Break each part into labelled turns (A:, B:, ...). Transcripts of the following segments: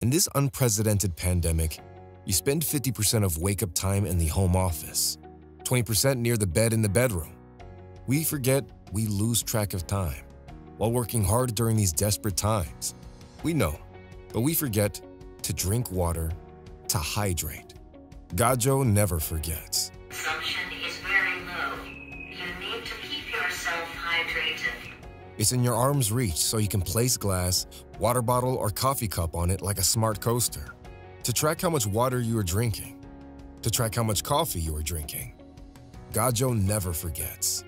A: In this unprecedented pandemic, you spend 50% of wake up time in the home office, 20% near the bed in the bedroom. We forget we lose track of time while working hard during these desperate times. We know, but we forget to drink water, to hydrate. Gajo never forgets. It's in your arm's reach so you can place glass, water bottle, or coffee cup on it like a smart coaster. To track how much water you are drinking. To track how much coffee you are drinking. Gajo never forgets.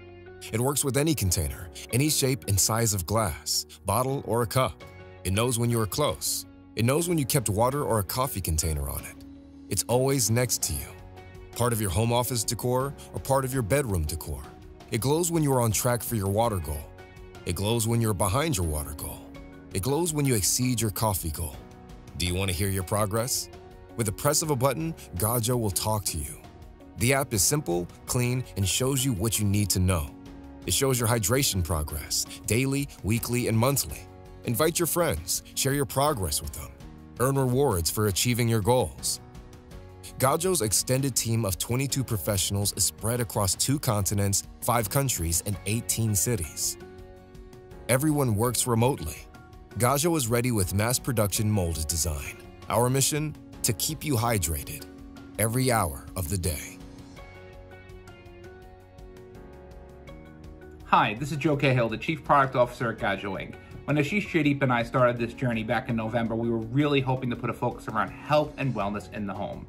A: It works with any container, any shape and size of glass, bottle, or a cup. It knows when you are close. It knows when you kept water or a coffee container on it. It's always next to you. Part of your home office decor or part of your bedroom decor. It glows when you are on track for your water goal. It glows when you're behind your water goal. It glows when you exceed your coffee goal. Do you want to hear your progress? With the press of a button, Gajo will talk to you. The app is simple, clean, and shows you what you need to know. It shows your hydration progress, daily, weekly, and monthly. Invite your friends, share your progress with them. Earn rewards for achieving your goals. Gajo's extended team of 22 professionals is spread across two continents, five countries, and 18 cities. Everyone works remotely. Gajo is ready with mass production molded design. Our mission? To keep you hydrated every hour of the day.
B: Hi, this is Joe Cahill, the Chief Product Officer at Gajo Inc. When Ashish Jaideep and I started this journey back in November, we were really hoping to put a focus around health and wellness in the home.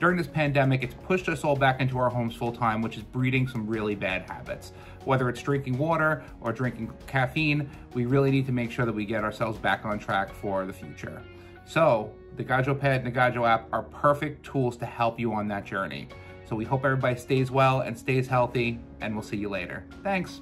B: During this pandemic, it's pushed us all back into our homes full time, which is breeding some really bad habits. Whether it's drinking water or drinking caffeine, we really need to make sure that we get ourselves back on track for the future. So, the Gajo Pad and the Gajo app are perfect tools to help you on that journey. So we hope everybody stays well and stays healthy, and we'll see you later. Thanks.